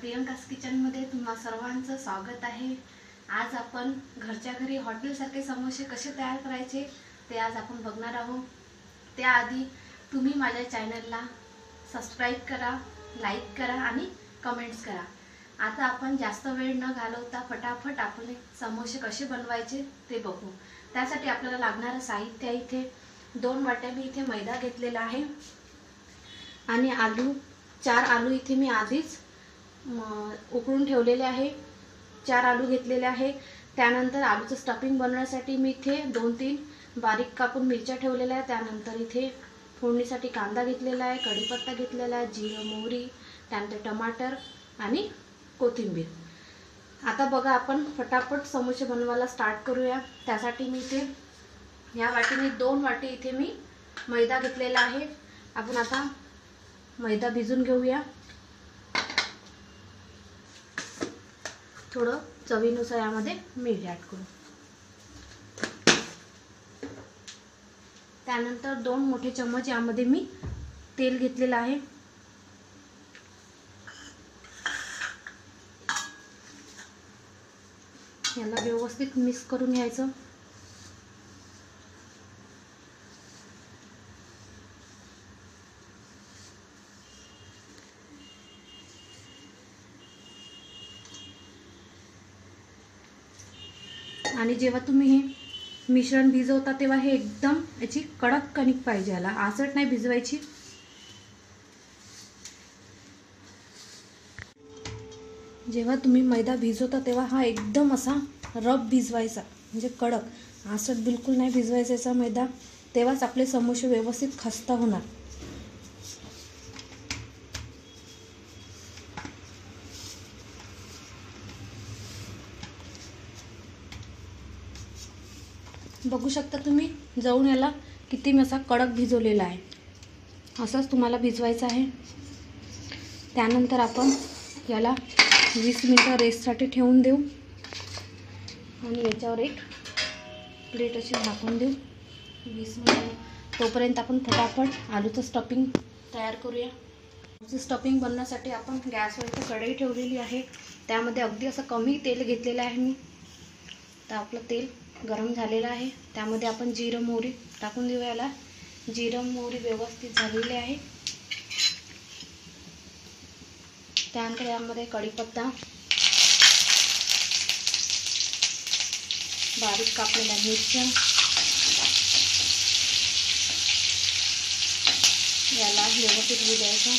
प्रियंकास किचनमध्ये तुम्हा सर्वांचं स्वागत आहे. आज आपण घरच्या घरी हॉटेलसारखे समोसे कसे तयार करायचे ते आज आपण बघणार आहोत. त्याआधी तुम्ही माझ्या चॅनलला सबस्क्राईब करा लाईक करा आणि कमेंट्स करा. आता आपण जास्त वेळ न घालवता फटाफट आपले समोसे कसे बनवायचे ते बघू. त्यासाठी आपल्याला लागणारं साहित्य इथे दोन वाट्या मी इथे मैदा घेतलेला आहे. आणि आलू चार आलू इथे मी आधीच उकळून ठेवलेले आहे. चार आलू घेतलेले आहे. त्यानंतर आलूचं स्टफिंग बनवण्यासाठी मी इथे दोन तीन बारीक कापून मिरच्या ठेवलेल्या आहे त्यानंतर इथे फोडणीसाठी कांदा घेतलेला आहे कढीपत्ता घेतलेला आहे जिरं मोहरी त्यानंतर टमाटर आणि कोथिंबीर. आता बघा आपण फटाफट समोसे बनवायला स्टार्ट करूया. त्यासाठी मी इथे या वाटीने दोन वाटी इथे मी मैदा घेतलेला आहे. आपण आता मैदा भिजून घेऊया. थोडं चवीनुसार यामध्ये मीठ ॲड करू. त्यानंतर दोन मोठे चम्मच यामध्ये मी तेल घेतलेलं आहे. याला व्यवस्थित मिक्स करून घ्यायचं. आणि जेव्हा तुम्ही हे मिश्रण भिजवता तेव्हा हे एकदम याची कडक कणिक पाहिजे याला. आसट नाही भिजवायची. जेव्हा तुम्ही मैदा भिजवता तेव्हा हा एकदम असा रब भिजवायचा म्हणजे कडक. आसट बिलकुल नाही भिजवायचा याचा मैदा. तेव्हाच आपले समोसे व्यवस्थित खस्ता होणार. बघू शकता तुम्ही जाऊन याला किती मी असा कडक भिजवलेला आहे. असंच तुम्हाला भिजवायचं आहे. त्यानंतर आपण याला वीस मिनटं रेस्टसाठी ठेवून देऊ. आणि याच्यावर एक प्लेट अशी झाकून देऊ. वीस मिनटं. तोपर्यंत आपण फटाफट आलूचं स्टफिंग तयार करूया. आलूचं स्टफिंग बनण्यासाठी आपण गॅसवर कढई ठेवलेली आहे. त्यामध्ये अगदी असं कमी तेल घेतलेलं आहे मी. तर आपलं तेल गरम झालेला आहे. त्यामध्ये आपण जिरं मोहरी टाकून देऊ याला. जिरं मोहरी व्यवस्थित झालेली आहे. त्यानंतर यामध्ये कढीपत्ता. बारीक कापलेल्या मिरच्या. याला व्यवस्थित होऊ द्यायचं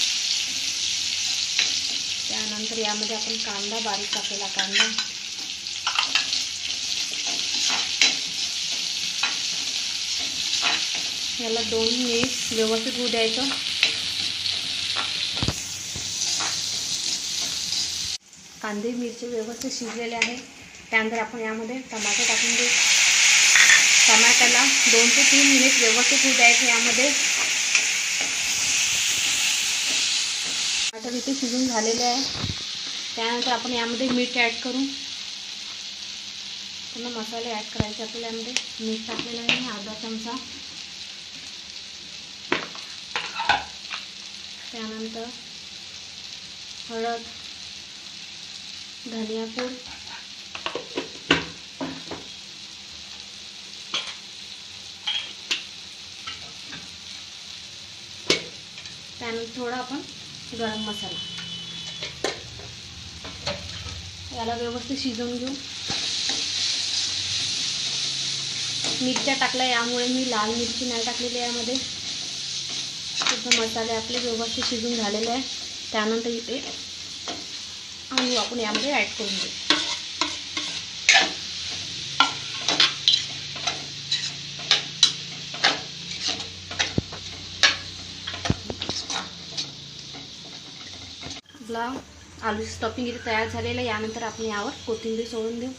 त्यानंतर यामध्ये आपण कांदा बारीक कापलेला कांदा. याला दोन मिनिट व्यवस्थित होऊ द्यायचं. कांदे मिरची व्यवस्थित शिजलेले आहे. त्यानंतर आपण यामध्ये टमाटर टाकून देऊ. टमाट्याला दोन ते तीन मिनिट व्यवस्थित होऊ द्यायचं यामध्ये. टमाटर इथे शिजून झालेले आहे. त्यानंतर आपण यामध्ये मीठ ॲड करू. पुन्हा मसाले ॲड करायचे आपल्याला यामध्ये. मीठ टाकलेलं आहे. अर्धा चमचा. त्यानंतर हळद धनियापूड त्यानंतर थोडा आपण गरम मसाला. याला व्यवस्थित शिजवून घेऊ. मिरच्या टाकल्या यामुळे मी लाल मिरची नाही टाकलेली यामध्ये. सुद्धा मसाले आपले व्यवस्थित शिजून झालेले आहे त्यानंतर इथे आलू आपण यामध्ये ॲड करून देऊ आपला आलू स्टफिंग इथे तयार झालेलं आहे. यानंतर आपण यावर कोथिंबीर सोडून देऊ.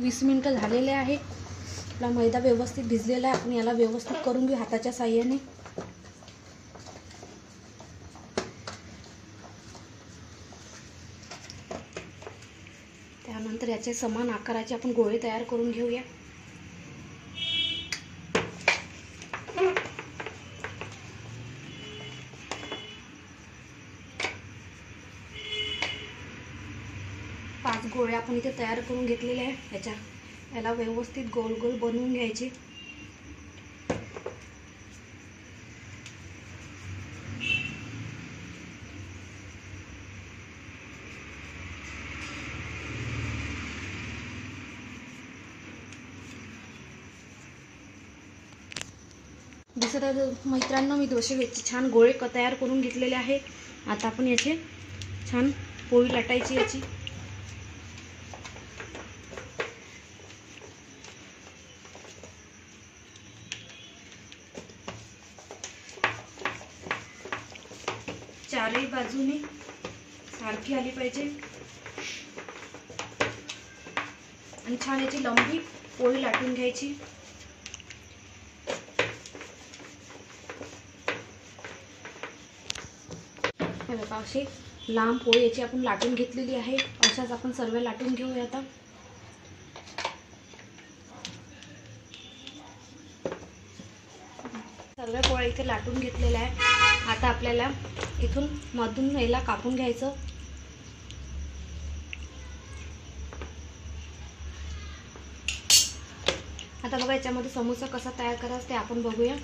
वीस मिनटं झालेले आहे. आपला मैदा व्यवस्थित भिजलेला आहे. आपण याला व्यवस्थित करून घेऊ हाताच्या साह्याने. त्यानंतर याचे समान आकाराचे आपण गोळे तयार करून घेऊया. पाच गोळ्या आपण इथे तयार करून घेतलेले आहे ह्याच्या याला व्यवस्थित गोल गोल बनवून घ्यायचे. दिसत आहे मित्रांनो मी दोशे वेचे छान गोळे तयार करून घेतलेले आहे आता आपण याचे छान पोळी लाटायची याची. सारखी आली पाहिजे. आणि छान याची लंबी पोळी लाटून घ्यायची. हे बघा अशी लांब पोळी याची आपण लाटून घेतलेली आहे. अशाच आपण सर्व लाटून घेऊया आता. सर्व पोळ्या इथे लाटून घेतलेल्या आहे आता आपल्याला इथून मधून याला कापून घ्यायचं. आता बघा याच्यामध्ये समोसा कसा तयार करायचा ते आपण बघूया.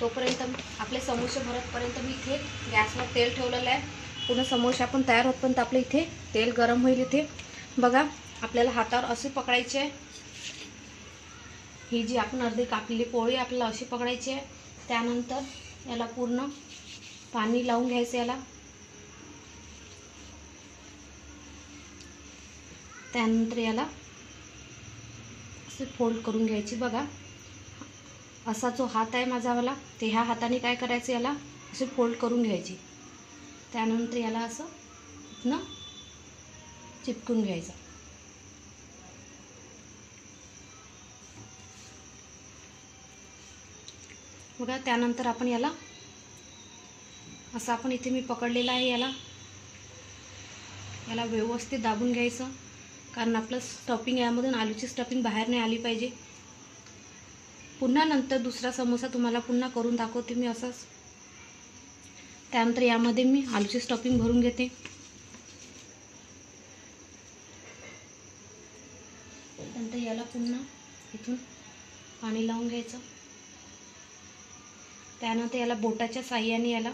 तोपर्यंत आपले समोसे भरतपर्यंत मी इथे गॅसवर तेल ठेवलेलं आहे. पूर्ण समोसे आपण तयार होतपर्यंत आपलं इथे तेल गरम होईल इथे. बघा आपल्याला हातावर असे पकडायचे आहे. ही जी आपण अर्धी कापलेली पोळी आपल्याला अशी पकडायची आहे. त्यानंतर याला पूर्ण पाणी लावून घ्यायचं याला. त्यानंतर याला व्यवस्थित फोल्ड करून घ्यायची बघा. असा जो हात आहे माझावाला ते ह्या हाताने काय करायचं याला? असे फोल्ड करून घ्यायची. त्यानंतर याला असं इथनं चिपकून घ्यायचं. बघा त्यानंतर आपण याला असं आपण इथे मी पकडलेलं आहे याला. याला व्यवस्थित दाबून घ्यायचं. कारण आपलं स्टफिंग यामधून आलूची स्टफिंग बाहेर नाही आली पाहिजे. पुन्हा नंतर दुसरा समोसा तुम्हाला पुन्हा करून दाखवते मी असंच. त्यानंतर यामध्ये मी आलूची स्टफिंग भरून घेते. नंतर याला पुन्हा इथून पाणी लावून घ्यायचं. त्यानंतर याला बोटाच्या साह्याने याला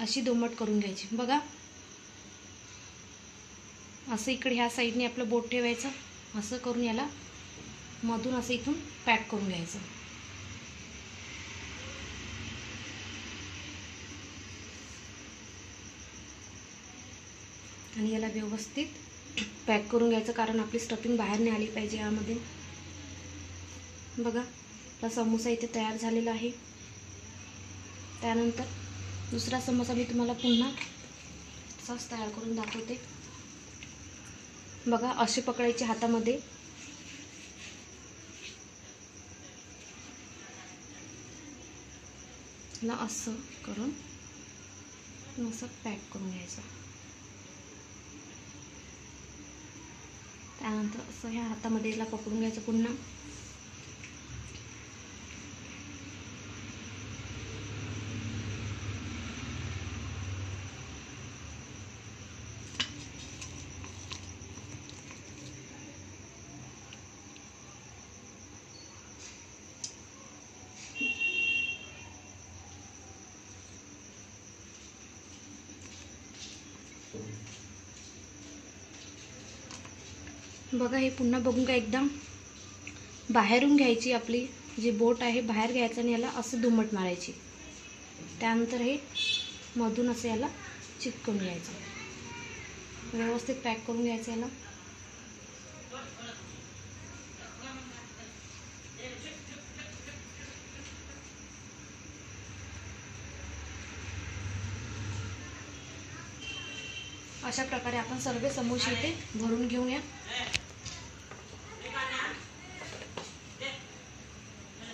अशी दोमट करून घ्यायची. बघा. असं इकडे ह्या साईडने आपलं बोट ठेवायचं. असं करून याला मधून असं इथून पॅक करून घ्यायचं. आणि याला व्यवस्थित पॅक करून घ्यायचं कारण आपली स्टफिंग बाहेर नाही आली पाहिजे यामध्ये. बघा आपला समोसा इथे तयार झालेला आहे. त्यानंतर दुसरा समोसा मी तुम्हाला पुन्हा तसाच तयार करून दाखवते. बघा असे पकडायचे हातामध्ये. ला असं करून असं पॅक करून घ्यायचं. त्यानंतर असं ह्या हातामध्ये याला पकडून घ्यायचं पुन्हा. बघा हे पुन्हा बघून का एकदम बाहेरून घ्यायची आपली जी बोट आहे बाहेर घ्यायचं आणि याला असं दुमट मारायची. त्यानंतर हे मधून असं याला चिटकून घ्यायचं. व्यवस्थित पॅक करून घ्यायचं याला. अशा प्रकारे आपण सर्व समोसे इथे भरून घेऊया.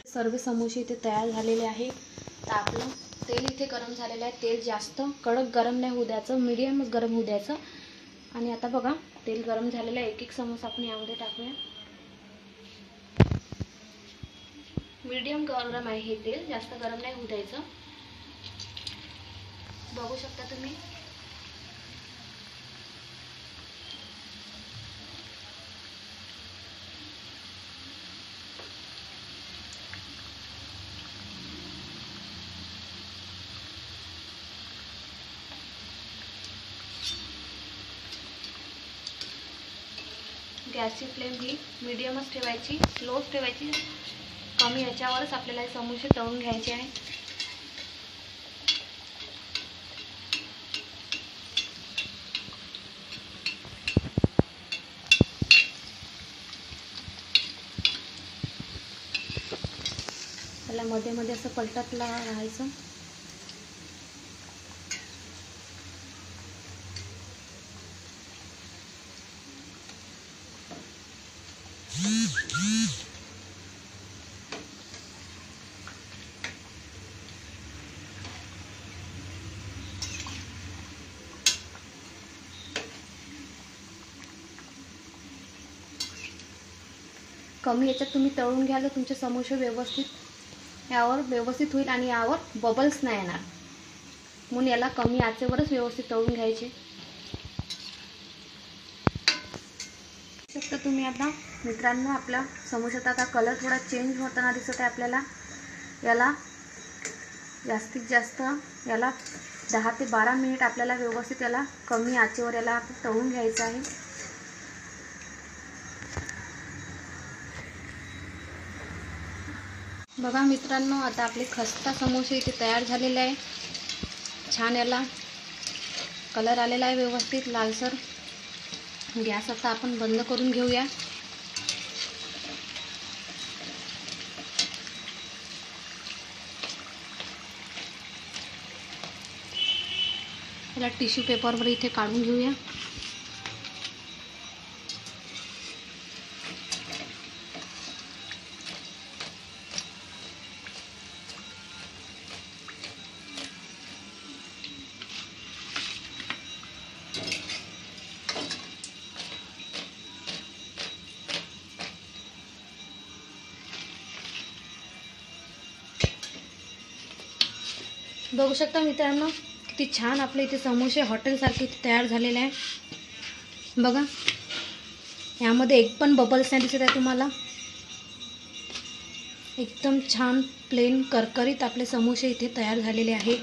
सर्व समोसे इथे तयार झालेले आहे. तर आपलं तेल इथे गरम झालेलं आहे. तेल जास्त कडक गरम नाही होऊ द्यायचं. मिडियमच गरम होऊ द्यायचं. आणि आता बघा तेल गरम झालेलं आहे. एक एक समोसा आपण यामध्ये टाकूया. मीडियम गरम आहे हे तेल. जास्त गरम नाही होऊ द्यायचं. बघू शकता तुम्ही. गॅसची फ्लेम ही मिडियमच ठेवायची स्लोच ठेवायची. कमी याच्यावरच आपल्याला हे समोसे तळून घ्यायचे आहे. त्याला मध्ये मध्ये असं पलटतला राहायचं. कमी याच्यात तुम्ही तळून घ्याल तर तुमचे समोसे व्यवस्थित यावर व्यवस्थित होईल आणि यावर बबल्स नाही येणार. म्हणून याला कमी आचेवरच व्यवस्थित तळून घ्यायचे. शकता तुम्ही आता मित्रांनो आपला समोशाचा आता कलर थोडा चेंज होताना दिसत आहे आपल्याला. याला जास्तीत जास्त याला दहा ते बारा मिनिट आपल्याला व्यवस्थित याला कमी आचेवर याला तळून घ्यायचं आहे. बघा मित्रांनो आता आपले खस्ता समोसे इथे तयार झालेले आहे. छान याला कलर आलेला आहे व्यवस्थित लालसर. गॅस आता आपण बंद करून घेऊया. याला टिश्यू पेपरवर इथे काढून घेऊया. बघू शकता मित्रांनो किती छान आपले इथे समोसे हॉटेलसारखे इथे तयार झालेले आहे. बघा यामध्ये एक पण बबल्स नाही दिसत आहे तुम्हाला. एकदम छान प्लेन करकरीत आपले समोसे इथे तयार झालेले आहे